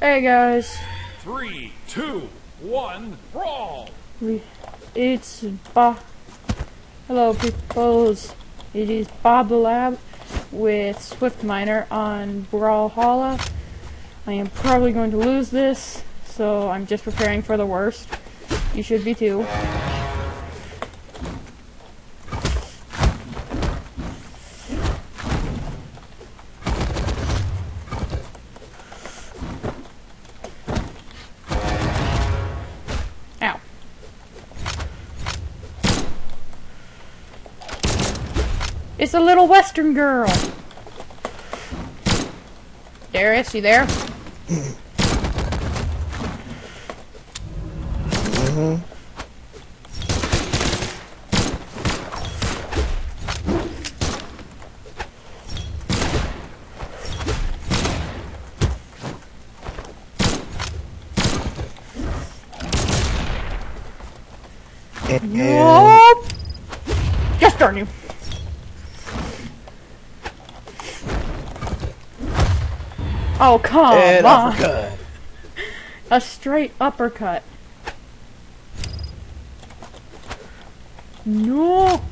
Hey guys, Three, two, one, brawl! we, it's Bob. Hello, peoples. It is Bob the Lab with Swift Miner on Brawlhalla. I am probably going to lose this, so I'm just preparing for the worst. You should be too. It's a little western girl. Darius, you there? And, Nope. Just darn you. Oh, come and on. uppercut. A straight uppercut. No.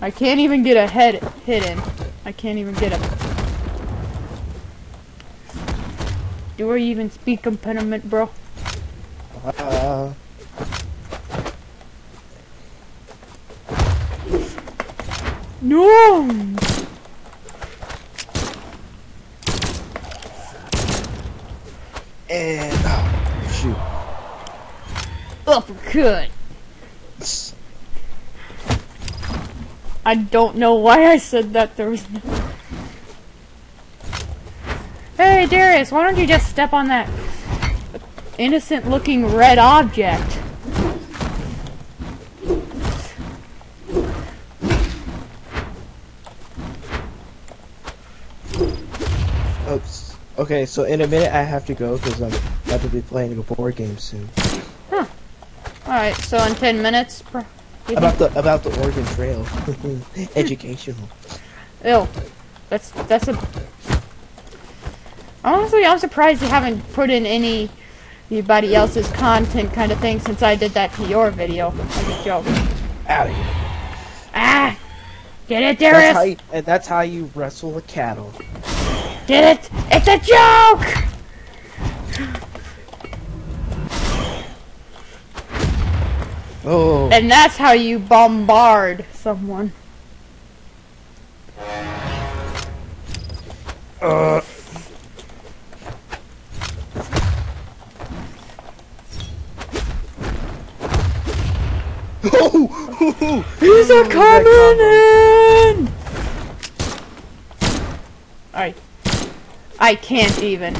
I can't even get a head hit in. I can't even get a. Do I even speak impediment, bro? Uh, No. and oh, Uppercut. I don't know why I said that. There was no. Hey, Darius, why don't you just step on that innocent looking red object? Oops. Okay, so in a minute I have to go because I'm about to be playing a board game soon. Alright, so in 10 minutes. About the about the Oregon Trail, educational. Ew. That's, that's a. Honestly, I'm surprised you haven't put in any anybody else's content kind of thing since I did that to your video. As a joke. Out of here. Ah! Get it, That's how you, that's how you wrestle a cattle. Get it? It's a joke! Oh, And that's how you bombard someone. uh, oh, He's a coming in! I, I can't even.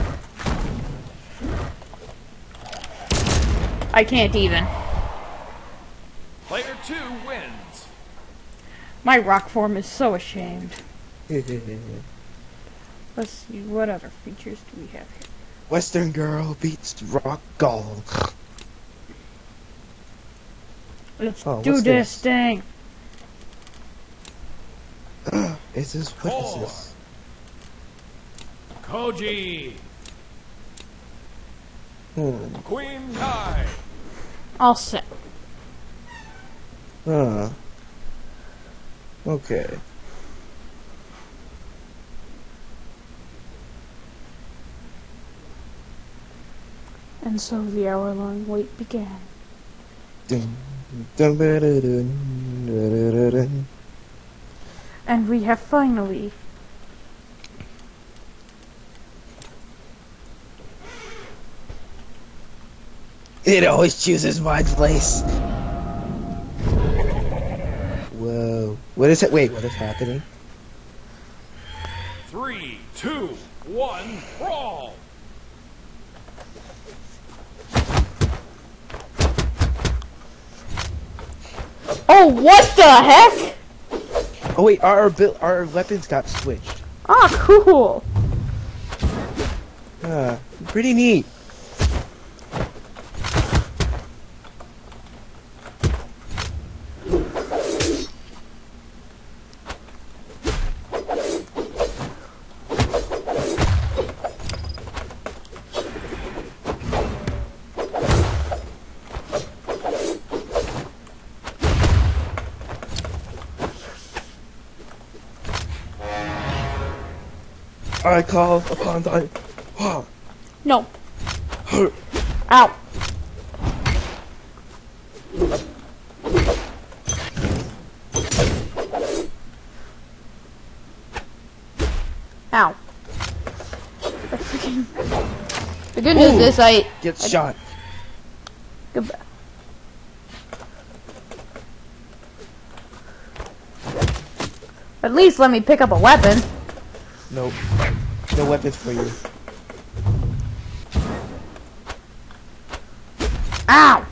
I can't even. Player two wins. My rock form is so ashamed. Let's see, what other features do we have here? Western girl beats rock gall. Let's Oh, do this this? thing. Is this what is Four. this? Koji. Hmm. Queen Kai. All set. Huh. Okay. And so the hour-long wait began. Dun, dun, ba, da, dun, da, da, da, dun. And we have finally It always chooses my place. Whoa. What is it? Wait, what is happening? Three, two, one, brawl! Oh, what the heck? Oh wait, our our, our weapons got switched. Ah, cool. Uh, pretty neat. I call upon thy. Wow. No. Ow. Ow. The good news Ooh. is I Get shot. Goodbye. At least let me pick up a weapon. Nope. No weapons for you. Ow!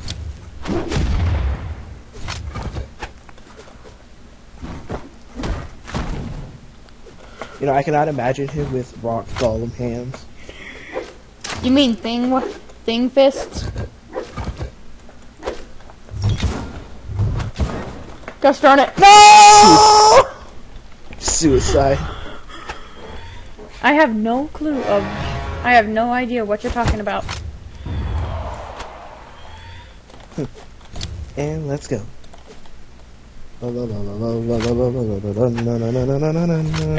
You know, I cannot imagine him with rock golem hands. You mean thing thing fists? Gosh darn it. No! Suicide. I have no clue of I have no idea what you're talking about. And let's go. Just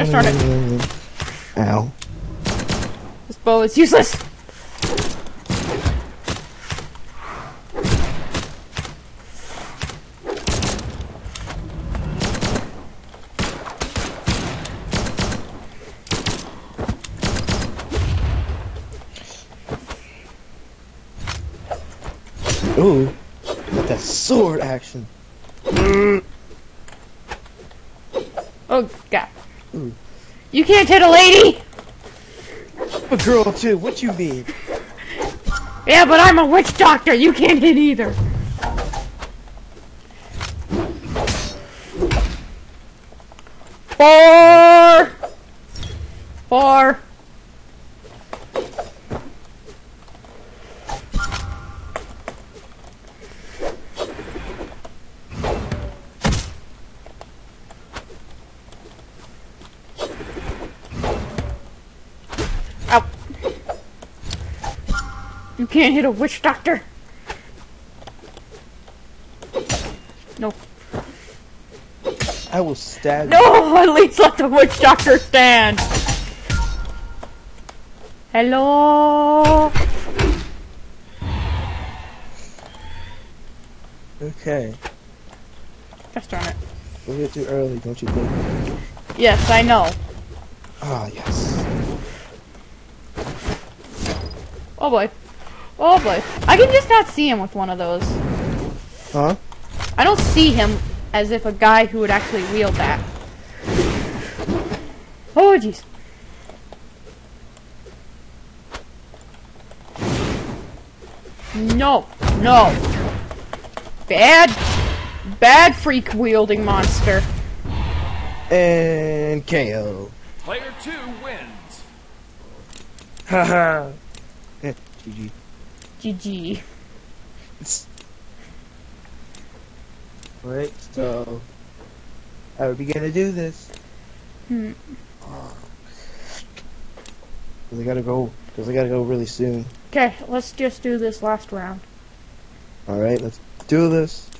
start it. Ow. This bow is useless. Ooh. Got that sword action. Oh god. You can't hit a lady! A girl too, what you mean? Yeah, but I'm a witch doctor. You can't hit either. Four. Four. You can't hit a witch doctor. No. I will stab you. No, at least let the witch doctor stand. Hello. Okay. Gosh darn it. A bit too early, don't you think? Yes, I know. Ah, yes. Oh boy. Oh boy. I can just not see him with one of those. Huh? I don't see him as if a guy who would actually wield that. Oh jeez. No, no. Bad, bad freak wielding monster. And KO. Player two wins. Haha. Eh, GG. GG. Right, so... How are we gonna do this? Hmm. Cause I gotta go, cause I gotta go really soon. Okay, let's just do this last round. Alright, let's do this.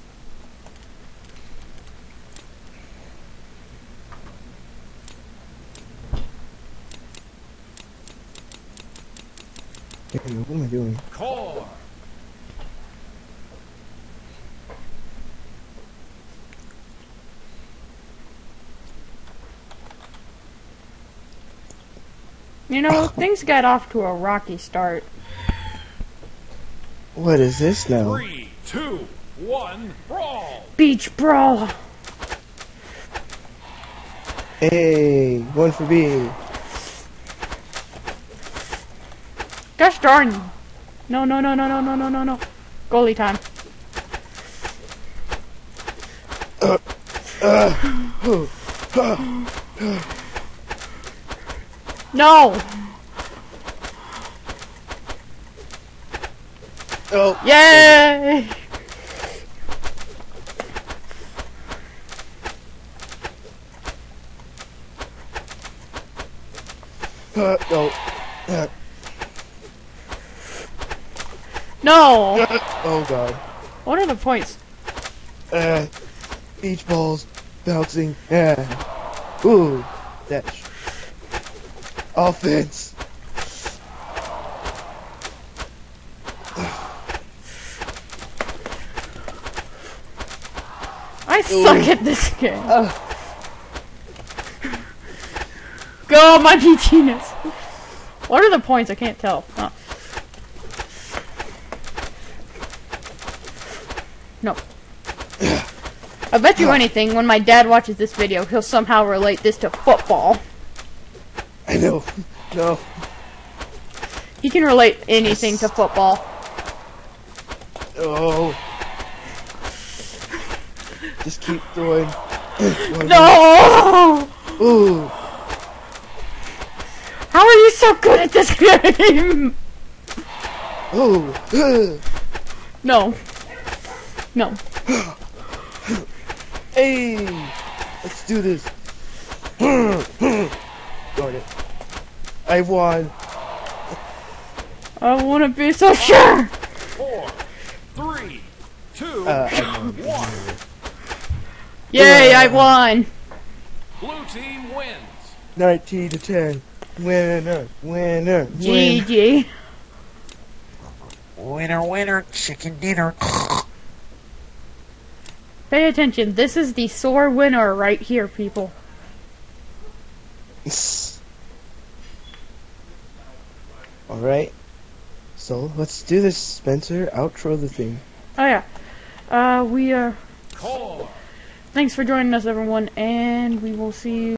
Damn, What am I doing? Core. You know, things got off to a rocky start. What is this now? Three, two, one, brawl. Beach brawl. Hey, one for B. Gosh darn. No, no, no, no, no, no, no, no, no. Goalie time. No. Oh, Yay. uh, no. Uh, No. oh god. What are the points? Uh, beach balls bouncing. Yeah. Ooh, that. sh- Offense. I Ooh. suck at this game. Ugh. Go, my peachiness. What are the points? I can't tell. Oh. I bet you anything, when my dad watches this video, he'll somehow relate this to football. I know. No. He can relate anything to football. Oh. Just keep throwing. No! Ooh. How are you so good at this game? Ooh. No. No. Hey. Let's do this. Darn it. I won. I wanna be so sure! Four, three, two, Uh, I won. one. Yay, I won! Blue team wins. 19 to 10. Winner. Winner. Winner. GG. Winner, winner, chicken dinner. Pay attention, this is the sore winner right here, people. Alright. So, let's do this, Spencer. Outro the thing. Oh yeah. Uh, we, are... Call. thanks for joining us everyone, and we will see you